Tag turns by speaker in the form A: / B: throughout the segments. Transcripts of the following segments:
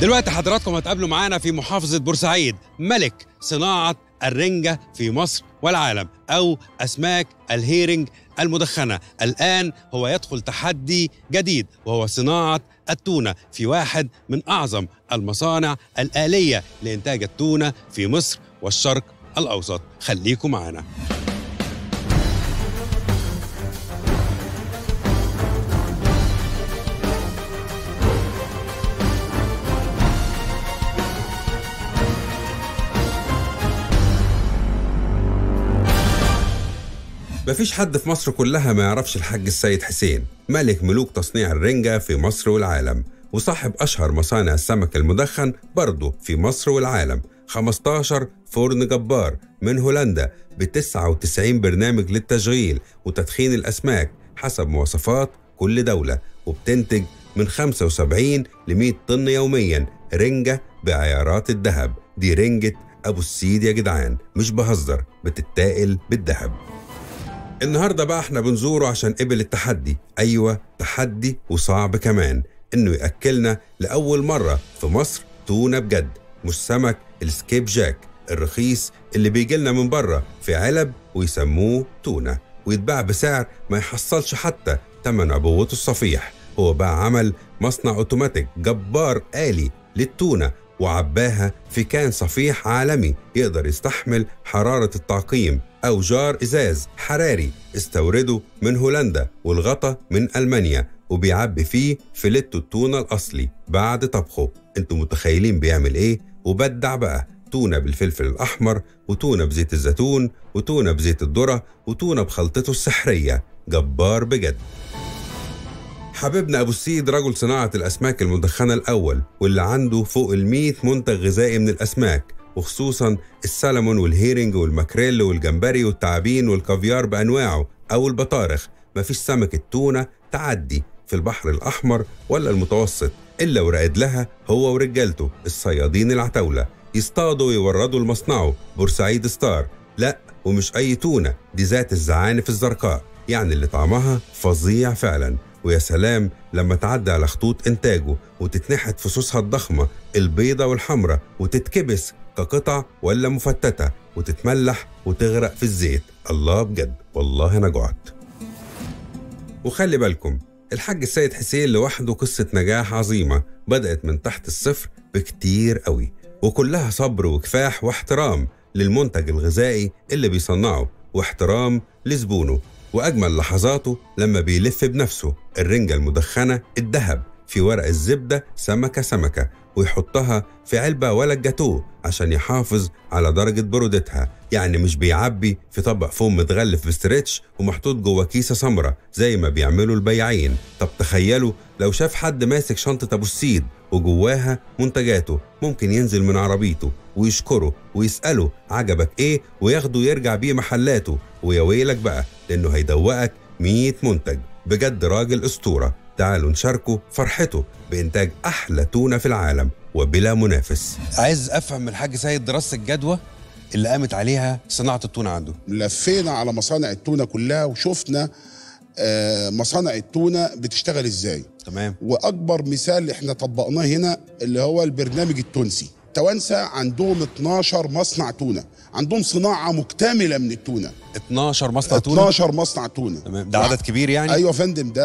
A: دلوقتي حضراتكم هتقابلوا معانا في محافظة بورسعيد ملك صناعة الرنجة في مصر والعالم أو أسماك الهيرنج المدخنة. الآن هو يدخل تحدي جديد وهو صناعة التونة في واحد من أعظم المصانع الآلية لإنتاج التونة في مصر والشرق الأوسط. خليكم معنا مفيش حد في مصر كلها ما يعرفش الحاج السيد حسين ملك ملوك تصنيع الرنجة في مصر والعالم وصاحب أشهر مصانع السمك المدخن برضه في مصر والعالم 15 فرن جبار من هولندا ب 99 برنامج للتشغيل وتدخين الأسماك حسب مواصفات كل دولة وبتنتج من 75 ل 100 طن يوميا رنجة بعيارات الذهب. دي رنجة أبو السيد يا جدعان مش بهزر بتتاقل بالذهب. النهارده بقى إحنا بنزوره عشان قبل التحدي. أيوه تحدي وصعب كمان. إنه يأكلنا لأول مرة في مصر تونة بجد. مش سمك السكيب جاك. الرخيص اللي بيجي لنا من بره في علب ويسموه تونة. ويتباع بسعر ما يحصلش حتى تمن عبوته الصفيح. هو بقى عمل مصنع أوتوماتيك جبار آلي للتونة وعباها في كان صفيح عالمي يقدر يستحمل حرارة التعقيم. أو جار إزاز حراري استورده من هولندا والغطا من ألمانيا وبيعبي فيه فيليتو التونة الأصلي بعد طبخه. أنتوا متخيلين بيعمل إيه؟ وبدع بقى. تونة بالفلفل الأحمر وتونة بزيت الزيتون وتونة بزيت الذرة وتونة بخلطته السحرية. جبار بجد. حبيبنا أبو السيد رجل صناعة الأسماك المدخنة الأول واللي عنده فوق المية منتج غذائي من الأسماك. وخصوصا السلمون والهيرنج والماكريل والجمبري والتعابين والكافيار بأنواعه أو البطارخ. مفيش سمكة تونة تعدي في البحر الأحمر ولا المتوسط إلا ورقد لها هو ورجالته الصيادين العتاولة. يصطادوا ويوردوا لمصنعه بورسعيد ستار. لا ومش أي تونة دي ذات الزعانف الزرقاء. يعني اللي طعمها فظيع فعلا. ويا سلام لما تعدي على خطوط إنتاجه وتتنحت فصوصها الضخمة البيضة والحمرة وتتكبس كقطع ولا مفتتة وتتملح وتغرق في الزيت. الله بجد والله أنا جعت. وخلي بالكم الحاج السيد حسين لوحده قصة نجاح عظيمة بدأت من تحت الصفر بكتير قوي وكلها صبر وكفاح واحترام للمنتج الغذائي اللي بيصنعه واحترام لزبونه وأجمل لحظاته لما بيلف بنفسه الرنجة المدخنة الذهب. في ورق الزبدة سمكة سمكة ويحطها في علبة ولا الجاتوه عشان يحافظ على درجة برودتها. يعني مش بيعبي في طبق فوم متغلف بستريتش ومحطوط جوه كيسة سمرة زي ما بيعملوا البياعين. طب تخيلوا لو شاف حد ماسك شنطة أبو السيد وجواها منتجاته ممكن ينزل من عربيته ويشكره ويسأله عجبك إيه وياخده يرجع بيه محلاته. ويا ويلك بقى لأنه هيدوقك 100 منتج. بجد راجل أسطورة. تعالوا نشاركه فرحته بإنتاج أحلى تونة في العالم وبلا منافس. عايز أفهم من الحاج سيد دراسة الجدوى اللي قامت عليها صناعة التونة عنده.
B: لفينا على مصانع التونة كلها وشفنا آه، مصانع التونة بتشتغل إزاي.
A: تمام.
B: وأكبر مثال إحنا طبقناه هنا اللي هو البرنامج التونسي. توانسة عندهم 12 مصنع تونة. عندهم صناعة مكتملة من التونة.
A: 12 مصنع تونة؟
B: 12 مصنع تونة.
A: تمام. ده عدد كبير يعني؟
B: أيوه يا فندم. ده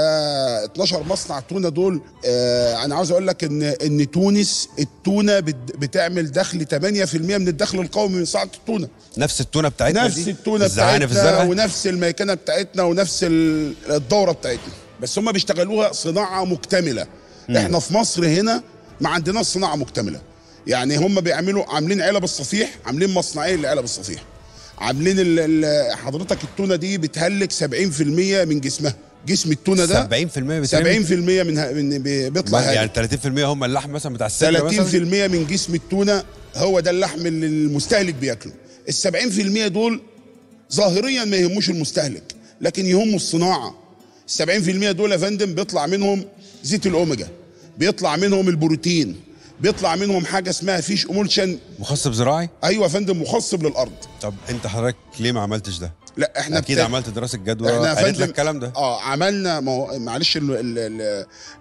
B: 12 مصنع تونة دول آه أنا عاوز أقول لك إن إن تونس التونة بت- بتعمل دخل 8% من الدخل القومي من صناعة التونة.
A: نفس التونة بتاعتنا
B: نفس؟
A: التونة
B: بتاعتنا ونفس الميكنه بتاعتنا ونفس ال- الدورة بتاعتنا. بس هم بيشتغلوها صناعة مكتملة. إحنا في مصر هنا ما عندناش صناعة مكتملة. يعني هم بيعملوا عاملين علب الصفيح عاملين مصنعين لعلب الصفيح. عاملين حضرتك التونة دي بتهلك 70% من جسمها. جسم التونة ده
A: 70% بترمي
B: 70% منها من بي- بيطلع.
A: يعني 30% هم اللحم مثلا بتاع السمنه
B: 30%
A: مثلا
B: من جسم التونة هو ده اللحم اللي المستهلك بياكله. ال 70% دول ظاهريا ما يهموش المستهلك لكن يهمه الصناعة. ال 70% دول يا فندم بيطلع منهم زيت الأوميجا بيطلع منهم البروتين بيطلع منهم حاجة اسمها فيش امولشن
A: مخصب زراعي
B: أيوه يا فندم مخصب للأرض.
A: طب أنت حضرتك ليه ما عملتش ده؟
B: لا إحنا
A: أكيد
B: بتا-
A: عملت دراسة جدوى قالت لك الكلام ده.
B: آه عملنا ما هو معلش ال- ال-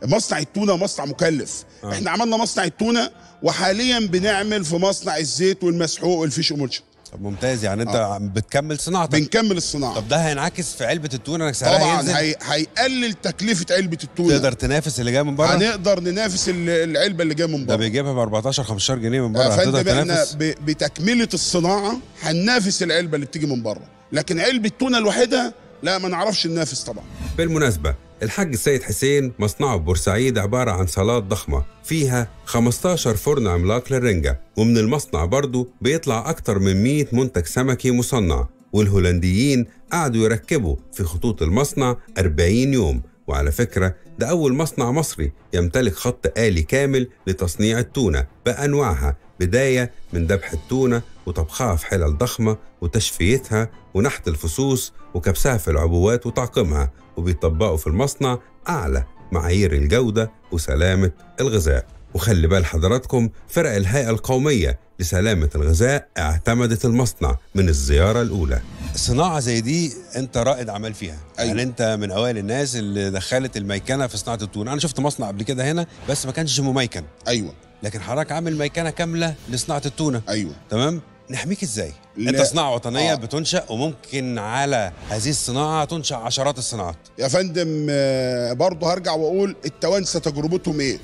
B: ال- مصنع التونة مصنع مكلف.
A: آه.
B: إحنا عملنا مصنع التونة وحاليا بنعمل في مصنع الزيت والمسحوق والفيش امولشن
A: طب ممتاز يعني انت عم بتكمل صناعتك.
B: بنكمل الصناعة.
A: طب ده هينعكس في علبة التونة إنك سعرها
B: طبعا هي... هيقلل تكلفة علبة التونة.
A: تقدر تنافس اللي جاي من بره؟
B: هنقدر ننافس ال- العلبة اللي جاية من
A: ده
B: بره.
A: بيجيبها ب 14 15 جنيه من بره. هتقدر تنافس؟
B: ب... بتكملة الصناعة هننافس العلبة اللي بتيجي من بره. لكن علبة التونة لوحدها لا ما نعرفش ننافس طبعا.
C: بالمناسبة الحاج السيد حسين مصنعه ببورسعيد عبارة عن صالات ضخمة فيها 15 فرن عملاق للرنجة ومن المصنع برضه بيطلع أكتر من 100 منتج سمكي مصنع والهولنديين قعدوا يركبوا في خطوط المصنع 40 يوم وعلى فكرة ده أول مصنع مصري يمتلك خط آلي كامل لتصنيع التونة بأنواعها بداية من ذبح التونة وطبخها في حلل ضخمة وتشفيتها ونحت الفصوص وكبسها في العبوات وتعقيمها وبيطبقوا في المصنع أعلى معايير الجودة وسلامة الغذاء. وخلي بال حضراتكم فرق الهيئة القومية لسلامة الغذاء اعتمدت المصنع من الزيارة الأولى.
A: صناعة زي دي أنت رائد اعمال فيها.
B: أيوة.
A: يعني أنت من أوائل الناس اللي دخلت الميكنة في صناعة التونة. أنا شفت مصنع قبل كده هنا بس ما كانش مميكن
B: أيوه.
A: لكن حضرتك عامل ميكنة كاملة لصناعة التونة.
B: أيوه.
A: تمام؟ نحميك إزاي
B: لا.
A: أنت صناعة وطنية
B: آه.
A: بتنشأ وممكن على هذه الصناعة تنشأ عشرات الصناعات
B: يا فندم آه، برضه هرجع وأقول التوانسة تجربتهم إيه؟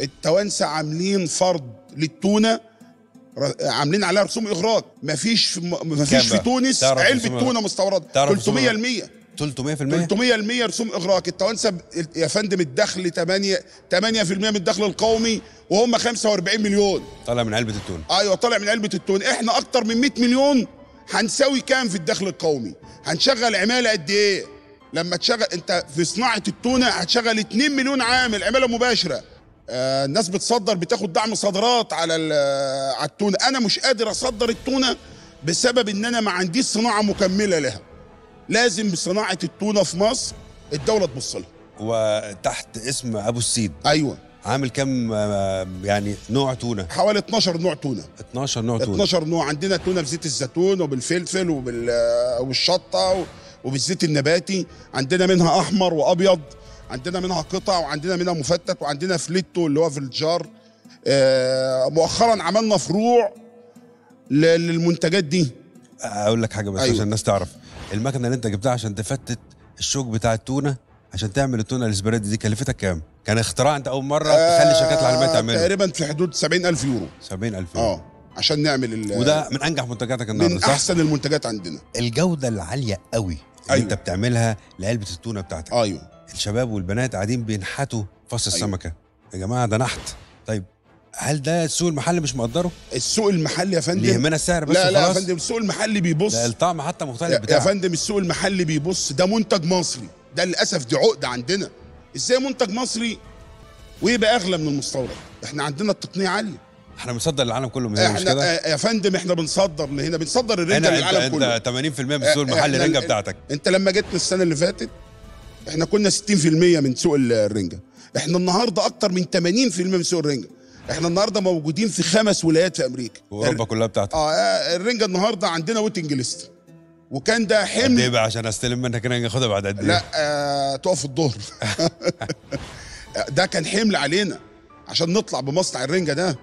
B: التوانسة عاملين فرض للتونة عاملين عليها رسوم اغراق مفيش مفيش في؟ تونس
A: علبة
B: تونة مستوردة
A: تعرف رسوم
B: 300 المية؟
A: 300%
B: 300 رسوم إغراق. التوانسة ب- يا فندم الدخل 8 8% من الدخل القومي وهم 45 مليون.
A: طالع من علبة التونه
B: أيوه طالع من علبة التون. إحنا أكتر من 100 مليون هنساوي كام في الدخل القومي؟ هنشغل عمالة قد إيه؟ لما تشغل أنت في صناعة التونة هتشغل 2 مليون عامل عمالة مباشرة. آه الناس بتصدر بتاخد دعم صادرات على على التونة. أنا مش قادر أصدر التونة بسبب إن أنا ما عنديش صناعة مكملة لها. لازم صناعه التونة في مصر الدولة تبص لها.
A: وتحت اسم أبو السيد.
B: أيوه.
A: عامل كام آه، يعني نوع تونة؟
B: حوالي 12 نوع تونة.
A: 12 نوع تونة.
B: 12 نوع. عندنا تونة بزيت الزيتون وبالفلفل وبال والشطة و- وبالزيت النباتي. عندنا منها أحمر وأبيض. عندنا منها قطع وعندنا منها مفتت وعندنا فليتو اللي هو في الجار. آه، مؤخرا عملنا فروع للمنتجات دي.
A: أقول لك حاجة بس
B: أيوة.
A: عشان الناس تعرف. المكنة اللي انت جبتها عشان تفتت الشوك بتاع التونة عشان تعمل التونة الاسبريد دي كلفتك كام؟ كان اختراع انت أول مرة تخلي الشركات العالميه
B: آه،
A: تعمله
B: تقريبا في حدود 70000 يورو
A: 70000
B: آه عشان نعمل ال-
A: وده من أنجح منتجاتك النهارده
B: من
A: صح؟
B: أحسن المنتجات عندنا
A: الجودة العالية قوي اللي
B: أيوة.
A: انت بتعملها لعلبة التونة بتاعتك
B: أيوه
A: الشباب والبنات قاعدين بينحتوا فص
B: أيوة.
A: السمكة يا جماعة ده نحت طيب هل ده السوق المحلي مش مقدره؟
B: السوق المحلي يا فندم.
A: اللي يهمنا السعر بس
B: لا لا يا؟ فندم السوق المحلي بيبص.
A: ده الطعم حتى مختلف
B: يا, يا
A: بتاعه
B: فندم السوق المحلي بيبص. ده منتج مصري. ده للأسف دي عقدة عندنا. إزاي منتج مصري ويبقى أغلى من المستورد؟ إحنا عندنا التقنية عالية.
A: إحنا بنصدر للعالم كله مش مش
B: إحنا
A: كده؟
B: آه، يا فندم أنا بنصدر لهنا بنصدر الرنجة
A: هنا
B: للعالم
A: أنت
B: كله.
A: انت 80% من السوق المحلي
B: إحنا
A: الرنجة
B: ال-
A: بتاعتك.
B: أنت لما جيتنا السنة اللي فاتت إحنا كنا 60% من سوق ال- الرنجة. إحنا النهارده أكتر من 80% من سوق الرنجة. إحنا النهارده موجودين في خمس ولايات في أمريكا.
A: واوروبا كلها بتاعتك.
B: آه آه، الرنجة النهارده عندنا ويتنج ليست وكان ده
A: قد إيه
B: حمل
A: بقى؟ عشان أستلم منك رنجة خدها بعد قد إيه؟
B: لا آه تقف الظهر ده كان حمل علينا عشان نطلع بمصنع الرنجة ده.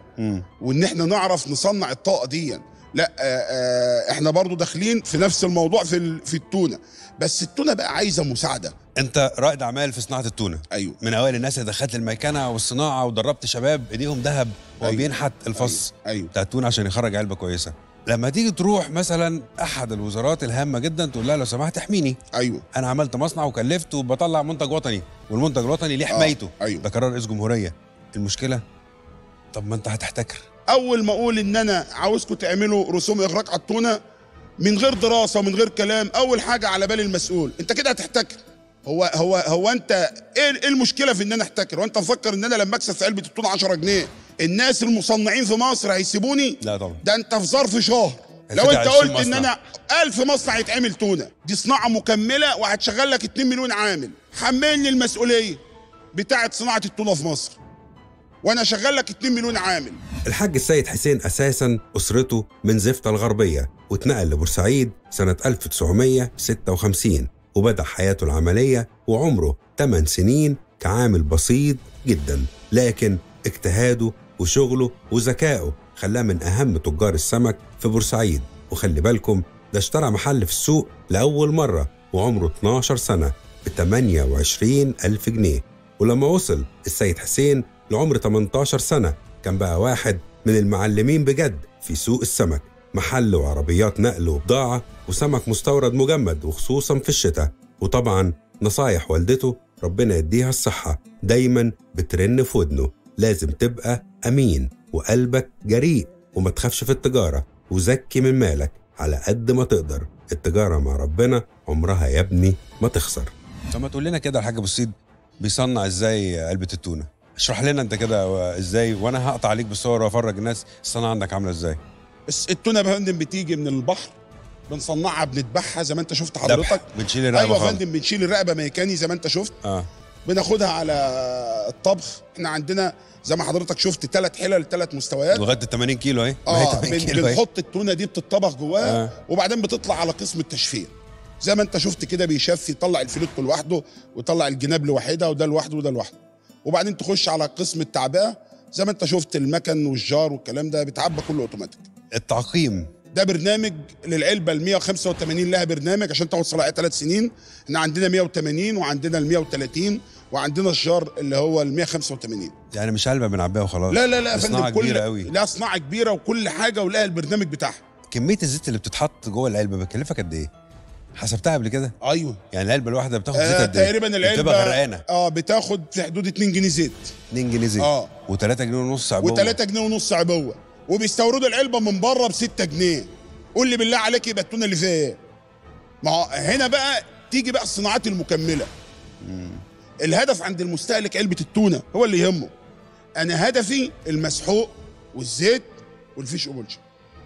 B: وإن إحنا نعرف نصنع الطاقة دي. لا آه آه إحنا برضو داخلين في نفس الموضوع في في التونة. بس التونة بقى عايزة مساعدة.
A: انت رائد اعمال في صناعة التونة.
B: أيوه.
A: من أوائل الناس اللي دخلت الميكنه والصناعة ودربت شباب إيديهم ذهب وهو
B: أيوة.
A: بينحت الفص
B: أيوه, أيوة.
A: بتاع التونة عشان يخرج علبة كويسة. لما تيجي تروح مثلا أحد الوزارات الهامة جدا تقول لها لو سمحت احميني.
B: أيوه.
A: أنا عملت مصنع وكلفت وبطلع منتج وطني. والمنتج الوطني ليه حمايته؟
B: أيوة.
A: ده قرار رئيس جمهورية. المشكلة؟ طب ما أنت هتحتكر.
B: أول ما أقول إن أنا عاوزكم تعملوا رسوم إغراق على التونة من غير دراسة ومن غير كلام أول حاجة على بال المسؤول. أنت كده هتحتكر. هو هو هو أنت إيه إيه المشكلة في إن أنا أحتكر؟ وانت مفكر إن أنا لما أكسب في علبة التونة 10 جنيه الناس المصنعين في مصر هيسيبوني؟
A: لا طبعا.
B: ده أنت في ظرف شهر. لو أنت
A: 20
B: قلت إن
A: مصنع.
B: أنا ألف مصنع يتعمل تونة دي صناعة مكملة وهتشغل لك 2 مليون عامل. حملني المسؤولية بتاعة صناعة التونة في مصر. وأنا شغال لك 2 مليون عامل.
A: الحاج السيد حسين أساسا أسرته من زفتة الغربية واتنقل لبورسعيد سنة 1956 وبدأ حياته العملية وعمره 8 سنين كعامل بسيط جدا. لكن اجتهاده وشغله وذكائه خلاه من أهم تجار السمك في بورسعيد. وخلي بالكم ده اشترى محل في السوق لأول مرة وعمره 12 سنة ب 28 ألف جنيه. ولما وصل السيد حسين لعمر 18 سنة كان بقى واحد من المعلمين بجد في سوق السمك. محل وعربيات نقل وبضاعة وسمك مستورد مجمد وخصوصا في الشتاء. وطبعا نصايح والدته ربنا يديها الصحة. دايما بترن في ودنه. لازم تبقى أمين وقلبك جريء وما تخافش في التجارة. وزكي من مالك على قد ما تقدر. التجارة مع ربنا عمرها يا ابني ما تخسر.
D: طب ما تقول لنا كده الحاج أبو بيصنع إزاي علبة التونة؟ اشرح لنا انت كده إزاي وأنا هقطع عليك بالصور وافرج الناس. الصناعة عندك عاملة
B: إزاي؟ التونة يا فندم بتيجي من البحر بنصنعها بنذبحها زي ما انت شفت حضرتك.
D: بنشيل الرقبة
B: أيوه يا. فندم بنشيل الرقبة ميكاني زي ما انت شفت.
D: آه.
B: بناخدها على الطبخ. إحنا عندنا زي ما حضرتك شفت ثلاث حلل ثلاث مستويات.
D: لغاية ال 80 كيلو اهي.
B: آه
D: 80
B: بن-
D: كيلو اهي.
B: بنحط التونة دي بتطبخ جواها
D: آه.
B: وبعدين بتطلع على قسم التشفير. زي ما انت شفت كده بيشفي يطلع الفيليتو لوحده ويطلع الجناب لوحدها وده لوحده وده لوحده. وبعدين تخش على قسم التعبئة زي ما انت شفت المكن والجار والكلام ده بيتعبى كله أوتوماتيك.
D: التعقيم.
B: ده برنامج للعلبة ال 185 لها برنامج عشان تاخد صلاحية ثلاث سنين. إحنا عندنا 180 وعندنا ال 130 وعندنا الجار اللي هو ال 185
D: يعني مش علبة بنعبيها وخلاص؟
B: لا لا لا صناعة
D: كبيرة قوي.
B: لا صناعة كبيرة وكل حاجة ولها البرنامج بتاعها.
D: كمية الزيت اللي بتتحط جوه العلبة بتكلفك قد إيه؟ حسبتها قبل كده؟
B: أيوه.
D: يعني العلبة الواحدة بتاخد زيت
B: آه
D: قد إيه؟
B: تقريبا العلبة
D: بتبقى غرقانة.
B: آه بتاخد في حدود 2 جنيه زيت.
D: 2 جنيه زيت.
B: آه.
D: و3 جنيه ونص عبوة.
B: و3 جنيه ونص عبوة. وبيستوردوا العلبة من بره ب 6 جنيه. قول لي بالله عليك يبقى التونة اللي فيها إيه؟ ما هو هنا بقى تيجي بقى الصناعات المكملة. الهدف عند المستهلك علبة التونة هو اللي يهمه. أنا هدفي المسحوق والزيت والفيش اوبولشن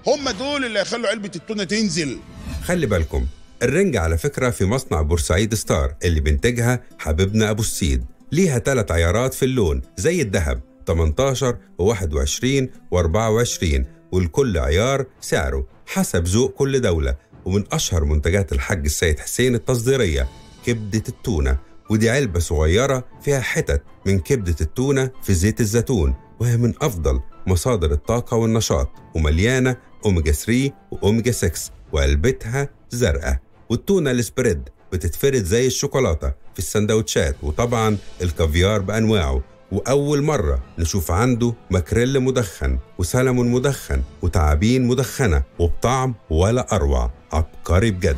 B: هم دول اللي هيخلوا علبة التونة تنزل.
A: خلي بالكم الرنجة على فكرة في مصنع بورسعيد ستار اللي بينتجها حبيبنا أبو السيد. ليها ثلاث عيارات في اللون زي الذهب 18 و21 و24 والكل عيار سعره حسب ذوق كل دولة ومن أشهر منتجات الحاج السيد حسين التصديرية كبدة التونة. ودي علبة صغيرة فيها حتت من كبدة التونة في زيت الزيتون وهي من أفضل مصادر الطاقة والنشاط ومليانة أوميجا 3 وأوميجا 6 وعلبتها زرقاء. والتونة السبريد بتتفرد زي الشوكولاتة في السندوتشات وطبعا الكافيار بأنواعه. وأول مرة نشوف عنده ماكريل مدخن وسلمون مدخن وتعابين مدخنة وبطعم ولا أروع. عبقري بجد.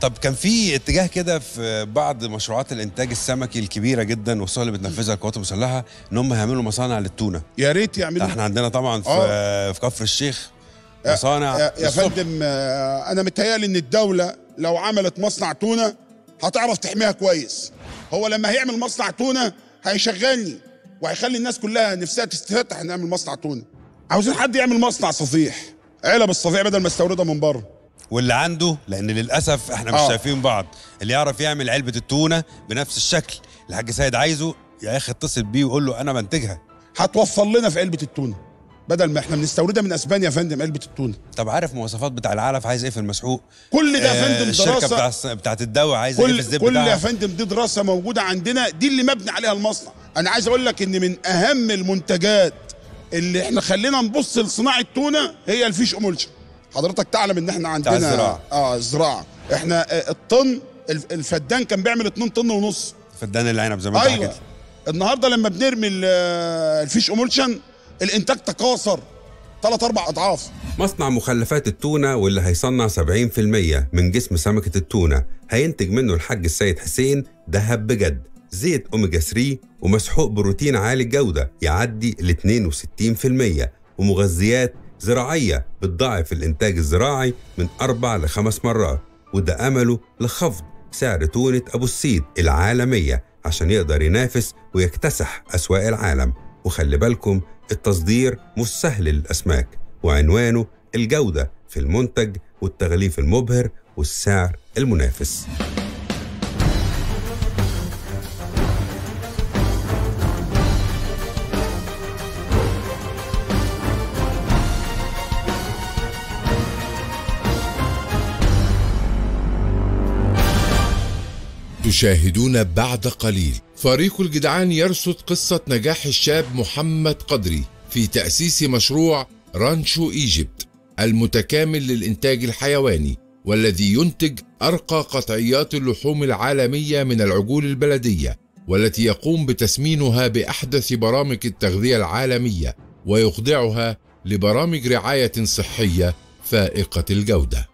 D: طب كان في اتجاه كده في بعض مشروعات الإنتاج السمكي الكبيرة جدا وخصوصا اللي بتنفذها القوات المسلحة إن هم يعملوا مصانع للتونة؟
B: يا ريت يعملوا.
D: إحنا عندنا طبعا في
B: آه.
D: في كفر الشيخ
B: يا-
D: مصانع
B: يا, يا. فندم آه، أنا متهيألي إن الدولة لو عملت مصنع تونة هتعرف تحميها كويس. هو لما هيعمل مصنع تونة هيشغلني وهيخلي الناس كلها نفسها تستفتح نعمل مصنع تونة. عاوزين حد يعمل مصنع صفيح. علب الصفيح بدل ما استوردها من بره.
D: واللي عنده لأن للأسف إحنا مش
B: آه.
D: شايفين بعض. اللي يعرف يعمل علبة التونة بنفس الشكل الحاج سيد عايزه يا أخي اتصل بيه وقول له أنا بنتجها.
B: هتوفر لنا في علبة التونة. بدل ما إحنا بنستوردها من اسبانيا يا فندم علبة التونة.
D: طب عارف مواصفات بتاع العلف عايز إيه في المسحوق؟
B: كل ده يا
D: آه،
B: فندم
D: الشركة
B: دراسة.
D: بتاع الس- بتاعت الدواء عايز إيه في
B: كل
D: الزيت
B: كل يا فندم دي دراسة موجودة عندنا دي اللي مبني عليها المصنع. أنا عايز أقول لك إن من أهم المنتجات اللي إحنا خلينا نبص لصناعة التونة هي الفيش إمولشن. حضرتك تعلم إن إحنا عندنا
D: الزراعة.
B: آه الزراعة. إحنا آه، الطن الف- الفدان كان بيعمل 2 طن ونص.
D: فدان العنب زي ما
B: أنت
D: حكيت.
B: النهارده لما بنرمي آه، الفيش إمولشن الإنتاج تكاثر. ثلاث أربع أضعاف.
A: مصنع مخلفات التونة واللي هيصنع 70% من جسم سمكة التونة هينتج منه الحاج السيد حسين دهب بجد زيت أوميجا 3 ومسحوق بروتين عالي الجودة يعدي ال 62% ومغذيات زراعية بتضاعف الإنتاج الزراعي من أربع لخمس مرات وده أمله لخفض سعر تونة أبو السيد العالمية عشان يقدر ينافس ويكتسح أسواق العالم. وخلي بالكم التصدير مش سهل للأسماك وعنوانه الجودة في المنتج والتغليف المبهر والسعر المنافس.
E: تشاهدون بعد قليل. فريق الجدعان يرصد قصة نجاح الشاب محمد قدري في تأسيس مشروع رانشو إيجيبت المتكامل للإنتاج الحيواني والذي ينتج أرقى قطعيات اللحوم العالمية من العجول البلدية والتي يقوم بتسمينها بأحدث برامج التغذية العالمية ويخضعها لبرامج رعاية صحية فائقة الجودة.